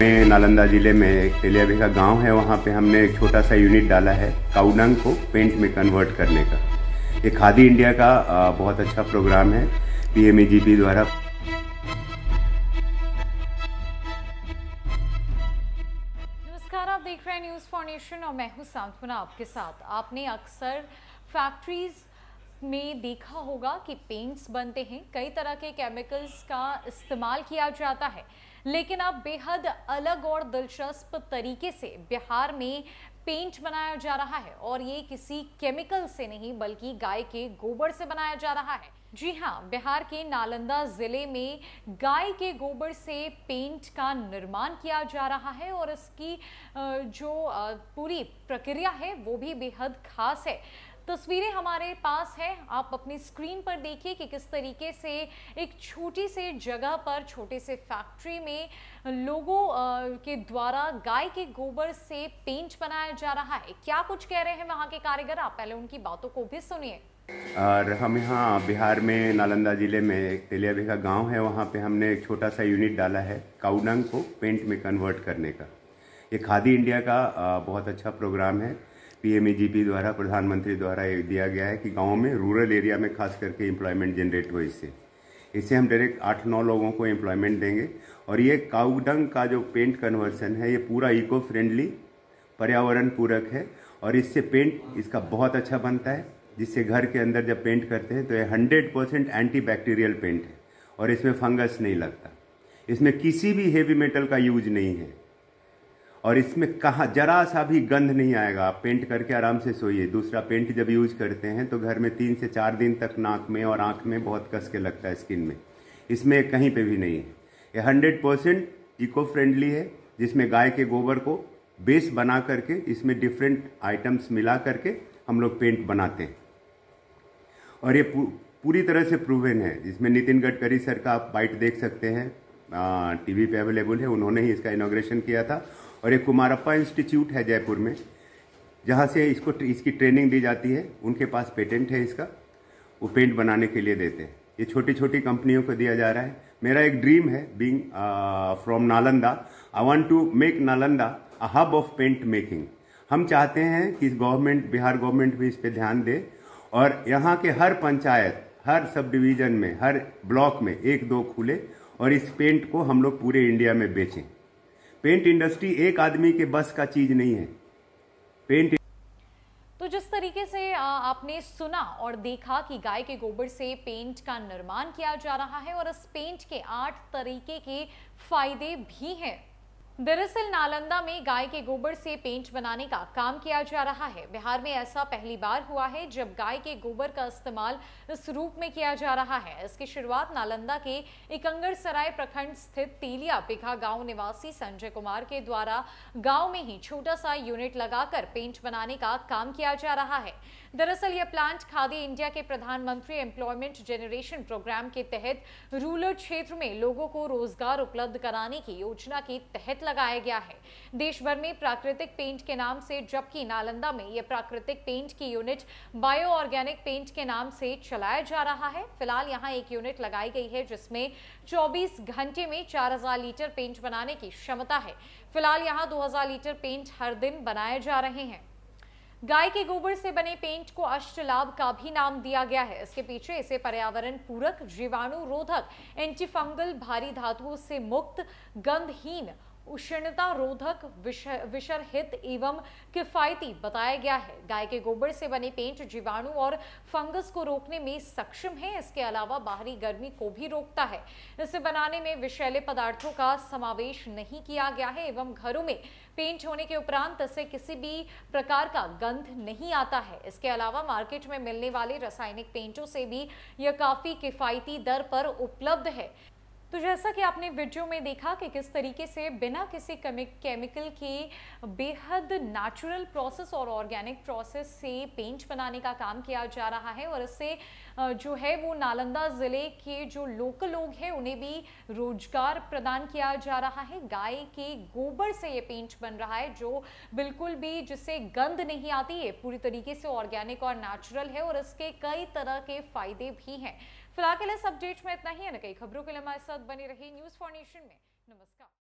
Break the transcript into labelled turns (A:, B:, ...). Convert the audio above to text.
A: नालंदा ज़िले में एक तेलियाबी का गाँव है, वहाँ पे हमने एक छोटा सा यूनिट डाला है, काउडंग को पेंट में कन्वर्ट करने का। ये खादी इंडिया का बहुत अच्छा प्रोग्राम है पीएमईजीपी द्वारा।
B: नमस्कार, आप देख रहे हैं न्यूज़ फॉर नेशन और मैं हूँ सांत्वना आपके साथ। आपने अक्सर फैक्ट्रीज में देखा होगा कि पेंट्स बनते हैं। कई तरह के केमिकल्स का इस्तेमाल किया जाता है। लेकिन अब बेहद अलग और दिलचस्प तरीके से बिहार में पेंट बनाया जा रहा है और ये किसी केमिकल से नहीं, बल्कि गाय के गोबर से बनाया जा रहा है। जी हाँ बिहार के नालंदा ज़िले में गाय के गोबर से पेंट का निर्माण किया जा रहा है और इसकी जो पूरी प्रक्रिया है, वो भी बेहद खास है। तस्वीरें हमारे पास है। आप अपनी स्क्रीन पर देखिए कि किस तरीके से एक छोटी से जगह पर, छोटे से फैक्ट्री में लोगों के द्वारा गाय के गोबर से पेंट बनाया जा रहा है। क्या कुछ कह रहे हैं वहाँ के कारीगर? आप पहले उनकी बातों को भी सुनिए।
A: और हम यहाँ बिहार में, नालंदा ज़िले में एक तेलियाबी का गाँव है, वहाँ पे हमने एक छोटा सा यूनिट डाला है काउडंग को पेंट में कन्वर्ट करने का। ये खादी इंडिया का बहुत अच्छा प्रोग्राम है। पीएमईजीपी द्वारा, प्रधानमंत्री द्वारा ये दिया गया है कि गाँव में रूरल एरिया में खास करके एम्प्लॉयमेंट जनरेट हो इससे। इससे हम डायरेक्ट आठ नौ लोगों को एम्प्लॉयमेंट देंगे। और ये काउडंग का जो पेंट कन्वर्सन है, ये पूरा इको फ्रेंडली पर्यावरण पूरक है। और इससे पेंट इसका बहुत अच्छा बनता है, जिससे घर के अंदर जब पेंट करते हैं तो ये hundred percent anti bacterial paint है। और इसमें फंगस नहीं लगता। इसमें किसी भी हेवी मेटल का यूज़ नहीं है। और इसमें कहा जरा सा भी गंध नहीं आएगा। आप पेंट करके आराम से सोइए। दूसरा पेंट जब यूज़ करते हैं तो घर में तीन से चार दिन तक नाक में और आँख में बहुत कस के लगता है स्किन में। इसमें कहीं पे भी नहीं है। ये हंड्रेड परसेंट इको फ्रेंडली है जिसमें गाय के गोबर को बेस बना करके इसमें डिफरेंट आइटम्स मिला करके हम लोग पेंट बनाते हैं। और ये पू, पूरी तरह से प्रूवन है। जिसमें नितिन गडकरी सर का आप बाइट देख सकते हैं। टीवी पे अवेलेबल है। उन्होंने ही इसका इनोग्रेशन किया था। और एक कुमारप्पा इंस्टीट्यूट है जयपुर में, जहाँ से इसको इसकी ट्रेनिंग दी जाती है। उनके पास पेटेंट है इसका। वो पेंट बनाने के लिए देते हैं। ये छोटी छोटी कंपनियों को दिया जा रहा है। मेरा एक ड्रीम है being from Nalanda. I want to make Nalanda a hub of paint making हम चाहते हैं कि गवर्नमेंट बिहार गवर्नमेंट भी इस पर ध्यान दे। और यहाँ के हर पंचायत, हर सब डिवीज़न में, हर ब्लॉक में एक दो खुले और इस पेंट को हम लोग पूरे इंडिया में बेचें। पेंट इंडस्ट्री एक आदमी के बस का चीज़ नहीं है। पेंट
B: तो जिस तरीके से आपने सुना और देखा कि गाय के गोबर से पेंट का निर्माण किया जा रहा है और इस पेंट के आठ तरीके के फ़ायदे भी हैं। दरअसल नालंदा में गाय के गोबर से पेंट बनाने का काम किया जा रहा है। बिहार में ऐसा पहली बार हुआ है जब गाय के गोबर का इस्तेमाल इस रूप में किया जा रहा है। इसकी शुरुआत नालंदा के इकंगर सराय प्रखंड स्थित तेलिया बिघा गाँव निवासी संजय कुमार के द्वारा गाँव में ही छोटा सा यूनिट लगाकर पेंट बनाने का काम किया जा रहा है। दरअसल यह प्लांट खादी इंडिया के प्रधानमंत्री एम्प्लॉयमेंट जेनरेशन प्रोग्राम के तहत रूरल क्षेत्र में लोगों को रोज़गार उपलब्ध कराने की योजना के तहत लगाया गया है। देश भर में प्राकृतिक पेंट के नाम से, जबकि नालंदा में यह प्राकृतिक पेंट की यूनिट बायो ऑर्गेनिक पेंट के नाम से चलाया जा रहा है। फ़िलहाल यहाँ एक यूनिट लगाई गई है, जिसमें 24 घंटे में 4000 लीटर पेंट बनाने की क्षमता है। फ़िलहाल यहाँ 2000 लीटर पेंट हर दिन बनाए जा रहे हैं। गाय के गोबर से बने पेंट को अष्टलाभ का भी नाम दिया गया है। इसके पीछे इसे पर्यावरण पूरक जीवाणु रोधक एंटीफंगल, भारी धातुओं से मुक्त, गंधहीन उष्णता रोधक विषर हित एवं किफायती बताया गया है। गाय के गोबर से बने पेंट जीवाणु और फंगस को रोकने में सक्षम है। इसके अलावा बाहरी गर्मी को भी रोकता है। इसे बनाने में विषैले पदार्थों का समावेश नहीं किया गया है एवं घरों में पेंट होने के उपरांत इससे किसी भी प्रकार का गंध नहीं आता है। इसके अलावा मार्केट में मिलने वाले रासायनिक पेंटों से भी यह काफ़ी किफायती दर पर उपलब्ध है। तो जैसा कि आपने वीडियो में देखा कि किस तरीके से बिना किसी केमिकल के बेहद नेचुरल प्रोसेस और ऑर्गेनिक प्रोसेस से पेंट बनाने का काम किया जा रहा है और इससे जो है वो नालंदा ज़िले के जो लोकल लोग हैं, उन्हें भी रोज़गार प्रदान किया जा रहा है। गाय के गोबर से ये पेंट बन रहा है, जो बिल्कुल भी जिससे गंध नहीं आती है पूरी तरीके से ऑर्गेनिक और नेचुरल है और इसके कई तरह के फ़ायदे भी हैं। फ़िलहाल के लिए इस अपडेट में इतना ही। है ना कई खबरों के लिए हमारे साथ बनी रही न्यूज़ फॉर नेशन में। नमस्कार।